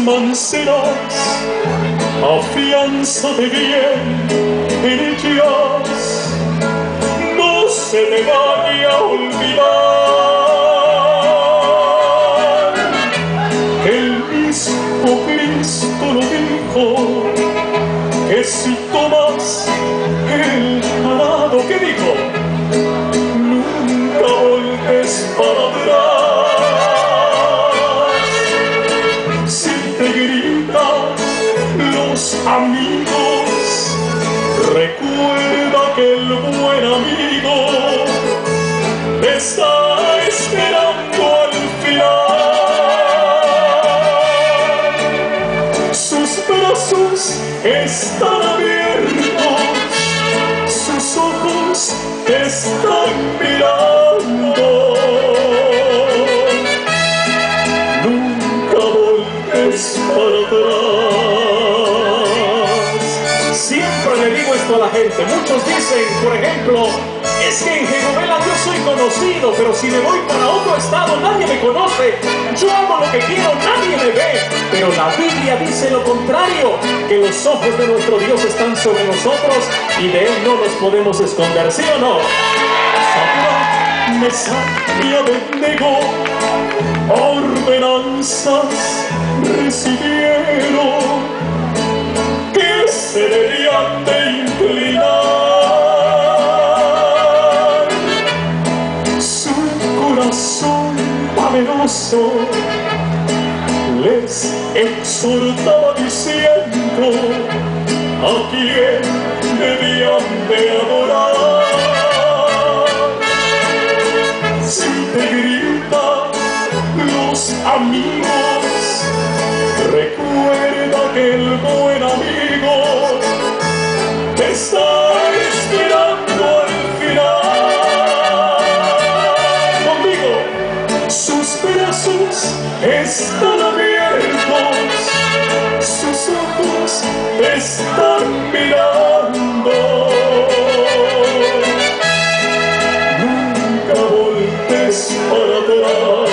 manceras, afianzate bien en ellas, no se te vaya a olvidar. El mismo Cristo lo dijo, que si tomas el arado que dijo, amigos, recuerda que el buen amigo te está esperando al final. Sus brazos están Le digo esto a la gente. Muchos dicen, por ejemplo, es que en Genovela yo soy conocido, pero si me voy para otro estado nadie me conoce. Yo hago lo que quiero, nadie me ve. Pero la Biblia dice lo contrario, que los ojos de nuestro Dios están sobre nosotros y de Él no nos podemos esconder, ¿sí o no? Sabra me sabía bendigo, ordenanzas recibieron corazón valeroso les exhortaba diciendo a quién debían de adorar. Si te gritan los amigos, recuerda que el buen amigo te está están abiertos, sus ojos están mirando. Nunca voltes para atrás.